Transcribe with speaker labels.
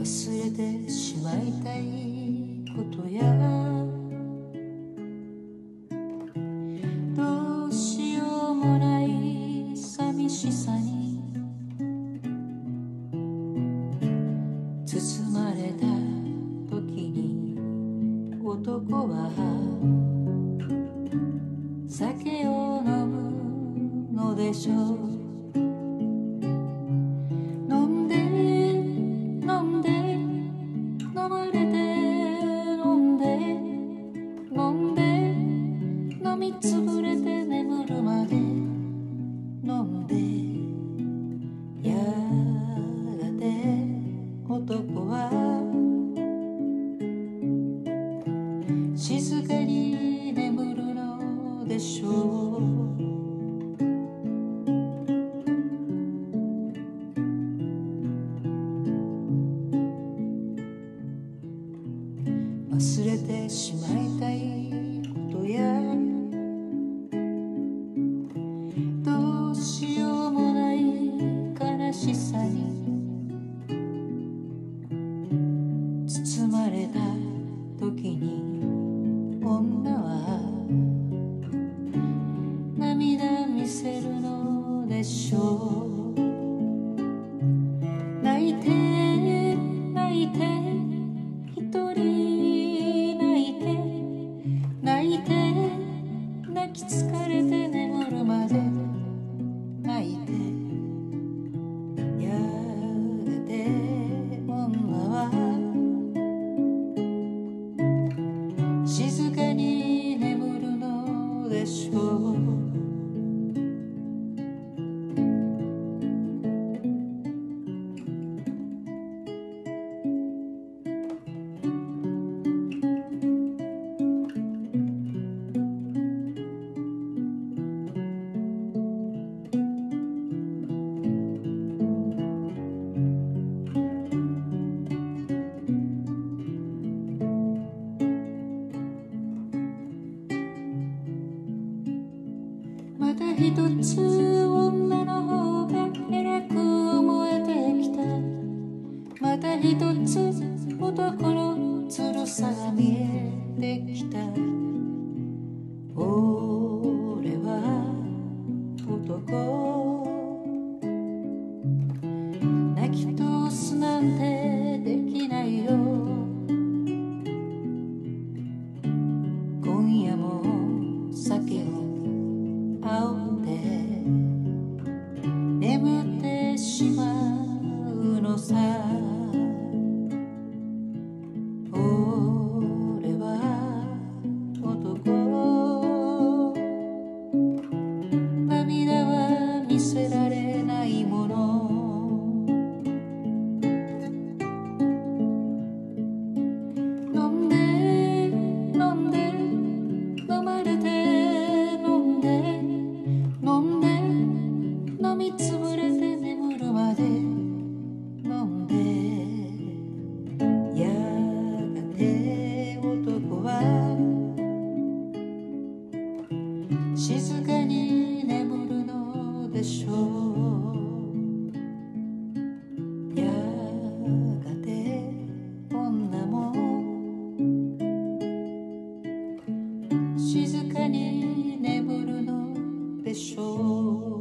Speaker 1: 忘れてしまいたいことや。どうしようもない寂しさに。包まれた時に男は酒を飲むのでしょう。忘れてしまいたいことや just sky. また一つ女の方が偉く思えてきた。また一つ男のつるさが見えてきた。静かに眠るのでしょう。静かに眠るのでしょう